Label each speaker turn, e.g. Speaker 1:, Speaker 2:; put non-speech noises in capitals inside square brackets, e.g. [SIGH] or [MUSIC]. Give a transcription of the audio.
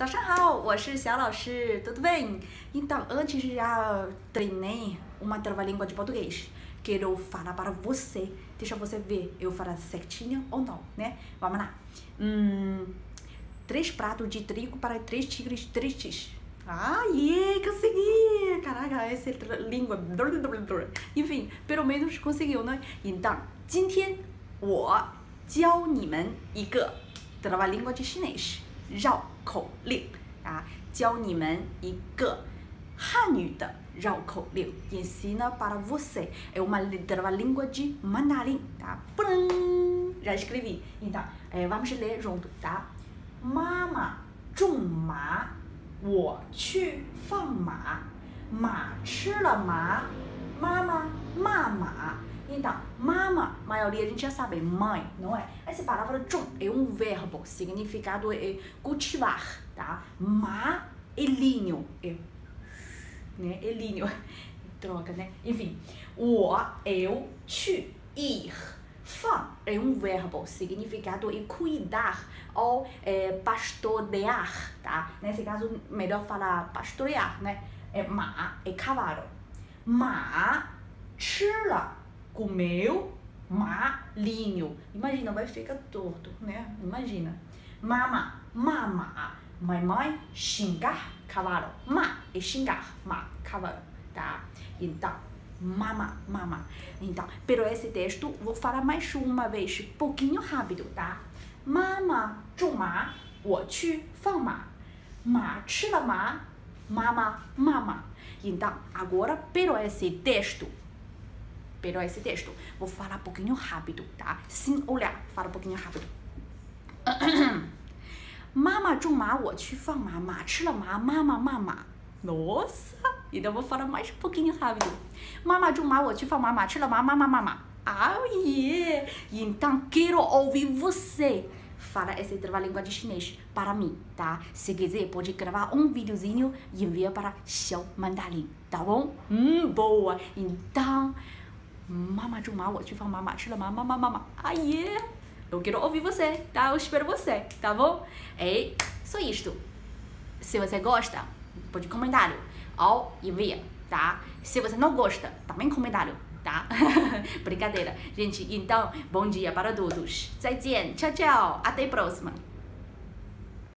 Speaker 1: 早上好，我是小老师，tudo bem? Então, antes de já treinar uma trava-língua de português, quero falar para você. Deixa você ver eu falar certinho ou não, né? Vamos lá. Hum, três pratos de trigo para três tigres tristes. Ah, yeah, consegui! Caraca, essa é língua. Enfim, pelo menos conseguiu, né? Então, 今天我教你们一个 trava-língua de chinês. 绕 口令啊，教你们一个汉语的绕口令，ensina para você. É uma letra língua de mandarim, tá? Pum! Já escrevi. Então, é, vamos ler junto, tá? 妈妈种麻，我去放马，马吃了麻，妈妈骂马。你等 maioria a gente já sabe, mãe, não é? Essa palavra jun é um verbo, significado é cultivar, tá? Ma é linho, é, né? É linho, troca, [LAUGHS] né? Enfim, o, eu, tu, ir. Fan é um verbo, significado é cuidar ou é, pastorear, tá? Nesse caso, melhor falar pastorear, né? É ma, é cavalo. Ma, 吃了 comeu malinho. Imagina, vai ficar torto, né? Imagina. Mama, mama. Mãe, mãe, xingar, cavalo. Ma é xingar, ma, cavalo, tá? Então, mama, mama. Então, pero esse texto, vou falar mais uma vez, pouquinho rápido, tá? Mama 种麻，我去放马。马吃了麻，妈妈骂马。Então, agora, pero esse texto pero esse texto. Vou falar um pouquinho rápido, tá? Sem olhar, fala um pouquinho rápido. [COUGHS] 妈妈种麻，我去放马，马吃了麻，妈妈骂马。Nossa! Então vou falar mais um pouquinho rápido. 妈妈种麻，我去放马，马吃了麻，妈妈骂马。Ah, yeah! Então quero ouvir você. Fala essa trava-língua de chinês para mim, tá? Se quiser, pode gravar um videozinho e enviar para Xiao Mandarim, tá bom? Hum, boa! Então, 妈妈种麻，我去放马，马吃了麻，妈妈妈妈，ah yeah! Eu quero ouvir você, tá? Eu espero você, tá bom? É só isto. Se você gosta, pode comentário ou envia, tá? Se você não gosta, também comentário, tá? [LAUGHS] Brincadeira. Gente, então, bom dia para todos. 再见, tchau, tchau. Até a próxima.